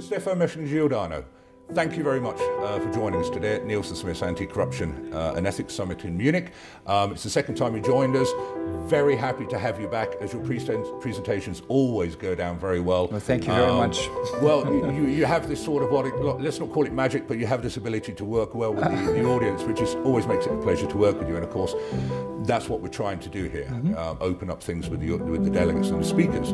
Stephan Mechnig-Giordano, thank you very much uh, for joining us today at NielsonSmith's Anti-Corruption uh, and Ethics Summit in Munich. Um, it's the second time you joined us. Very happy to have you back as your pre presentations always go down very well. Well, thank you very um, much. well, you, you have this sort of, what it, let's not call it magic, but you have this ability to work well with the, the audience, which is, always makes it a pleasure to work with you. And of course, that's what we're trying to do here, mm-hmm. um, open up things with the, with the delegates and the speakers.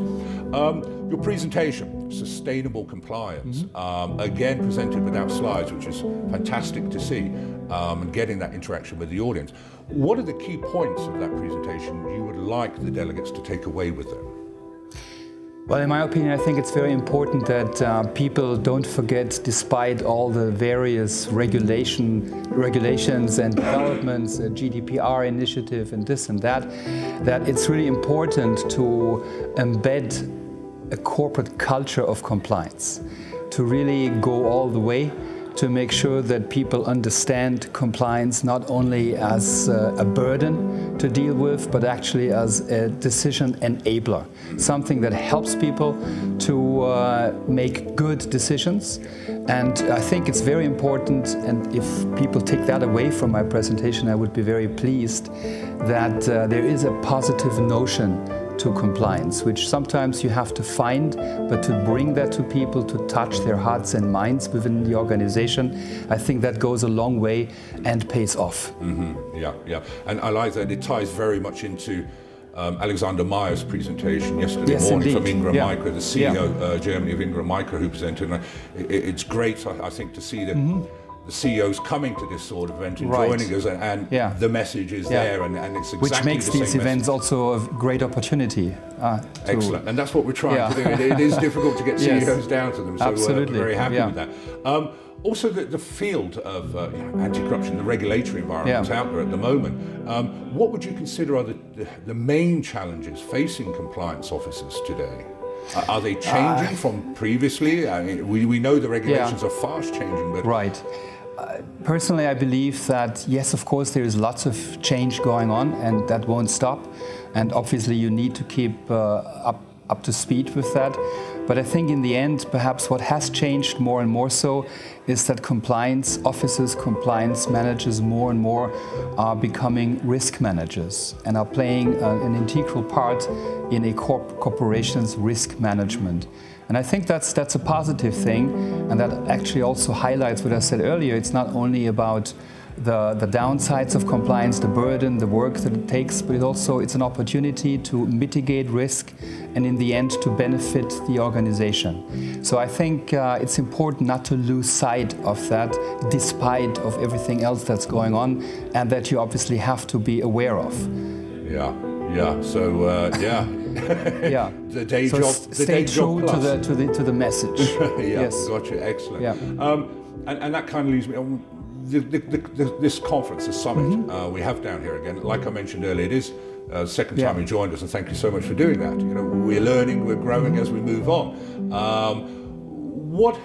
Um, your presentation, Sustainable Compliance, mm-hmm. um, again presented without slides, which is fantastic to see, um, and getting that interaction with the audience. What are the key points of that presentation you would like the delegates to take away with them? Well, in my opinion, I think it's very important that uh, people don't forget, despite all the various regulation, regulations and developments, uh, GDPR initiative and this and that, that it's really important to embed a corporate culture of compliance, to really go all the way to make sure that people understand compliance not only as uh, a burden to deal with, but actually as a decision enabler, something that helps people to uh, make good decisions. And I think it's very important, and if people take that away from my presentation, I would be very pleased that uh, there is a positive notion to compliance, which sometimes you have to find, but to bring that to people, to touch their hearts and minds within the organization, I think that goes a long way and pays off. Mm -hmm. Yeah, yeah. And I like that it ties very much into um, Alexander Meyer's presentation yesterday yes, morning indeed. from Ingram yeah. Micro, the CEO yeah. uh, Germany of Ingram Micro, who presented. And it, it's great, I, I, think, to see that. Mm -hmm the CEOs coming to this sort of event and right. joining us, and, and yeah. the message is yeah. there, and, and, it's exactly which makes the these events also a great opportunity. Uh, Excellent, and that's what we're trying yeah. to do. It, it is difficult to get CEOs yes. down to them, so Absolutely. we're very happy with that. Um, also, the, the, field of uh, anti-corruption, the regulatory environment out there at the moment. Um, what would you consider are the, the, the main challenges facing compliance officers today? Are they changing uh, from previously? I mean, we, we know the regulations yeah. are fast changing, but right. Personally, I believe that yes, of course, there is lots of change going on, and that won't stop. And obviously, you need to keep uh, up up to speed with that. But I think in the end, perhaps what has changed more and more so is that compliance officers, compliance managers more and more are becoming risk managers and are playing uh, an integral part in a corp corporation's risk management. And I think that's, that's a positive thing, and that actually also highlights what I said earlier. It's not only about the, the downsides of compliance, the burden, the work that it takes, but it also it's an opportunity to mitigate risk and in the end to benefit the organization. So I think uh, it's important not to lose sight of that despite of everything else that's going on and that you obviously have to be aware of. Yeah, yeah. So uh, yeah. yeah. the day so job. The stay day true job to the to the to the message. yeah, yes. Gotcha. Excellent. Yeah. Um, and, and that kind of leaves me on the, the, the, this conference, this summit mm -hmm. uh, we have down here again, like I mentioned earlier, it is uh, the second yeah. time you joined us, and thank you so much for doing that. You know, we're learning, we're growing as we move on. Um, what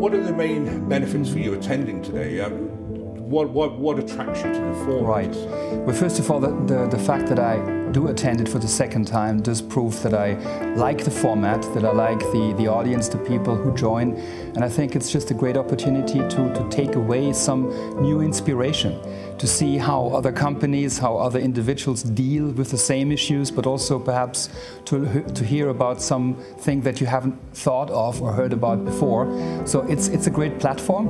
what are the main benefits for you attending today? Um, what, what, what attracts you to the format? Right. Well, first of all, the, the, the fact that I do attend it for the second time does prove that I like the format, that I like the, the audience, the people who join. And I think it's just a great opportunity to, to take away some new inspiration, to see how other companies, how other individuals deal with the same issues, but also perhaps to, to hear about something that you haven't thought of or heard about before. So it's, it's a great platform.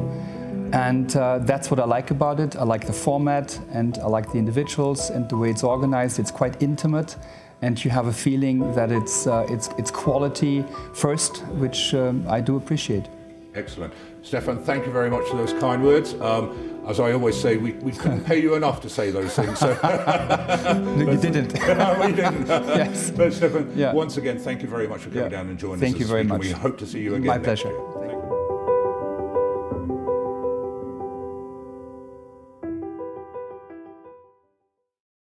And uh, that's what I like about it. I like the format and I like the individuals and the way it's organized. It's quite intimate and you have a feeling that it's, uh, it's, it's quality first, which um, I do appreciate. Excellent. Stephan, thank you very much for those kind words. Um, as I always say, we, we couldn't pay you enough to say those things. So. no, you didn't. no, we didn't. yes. But Stephan, yeah. once again, thank you very much for coming yeah. down and joining thank us. Thank you very much. We hope to see you again. My pleasure. Year.